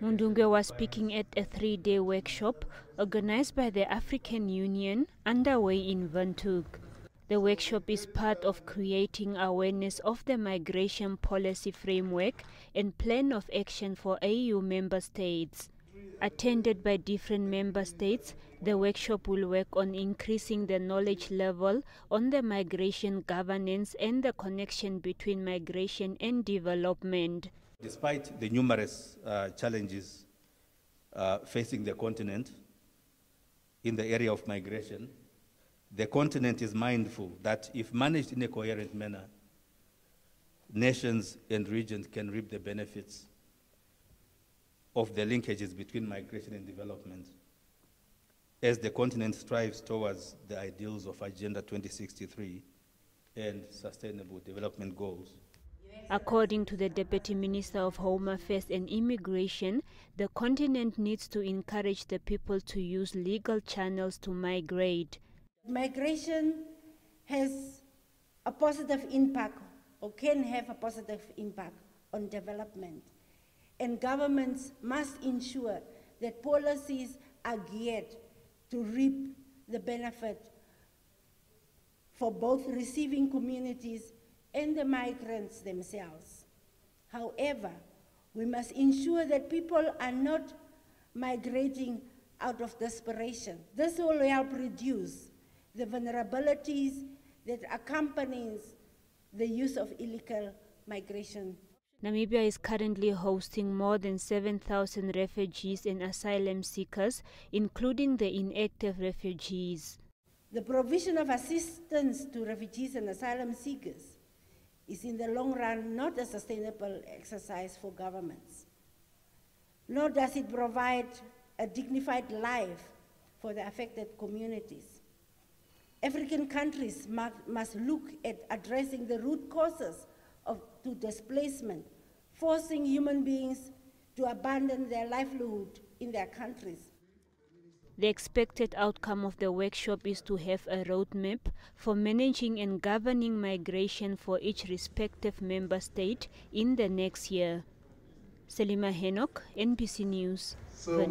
Mundungwe was speaking at a three-day workshop organized by the African Union underway in Windhoek. The workshop is part of creating awareness of the migration policy framework and plan of action for AU member states. Attended by different member states, the workshop will work on increasing the knowledge level on the migration governance and the connection between migration and development. Despite the numerous uh, challenges uh, facing the continent in the area of migration, the continent is mindful that if managed in a coherent manner, nations and regions can reap the benefits of the linkages between migration and development as the continent strives towards the ideals of Agenda 2063 and Sustainable Development Goals. According to the Deputy Minister of Home Affairs and Immigration, the continent needs to encourage the people to use legal channels to migrate. Migration has a positive impact or can have a positive impact on development. And governments must ensure that policies are geared to reap the benefit for both receiving communities and the migrants themselves. However, we must ensure that people are not migrating out of desperation. This will help reduce the vulnerabilities that accompanies the use of illegal migration. Namibia is currently hosting more than 7,000 refugees and asylum seekers, including the inactive refugees. The provision of assistance to refugees and asylum seekers is in the long run not a sustainable exercise for governments. Nor does it provide a dignified life for the affected communities. African countries must, look at addressing the root causes of, to displacement, forcing human beings to abandon their livelihood in their countries. The expected outcome of the workshop is to have a roadmap for managing and governing migration for each respective member state in the next year. Selima Henok, NBC News. So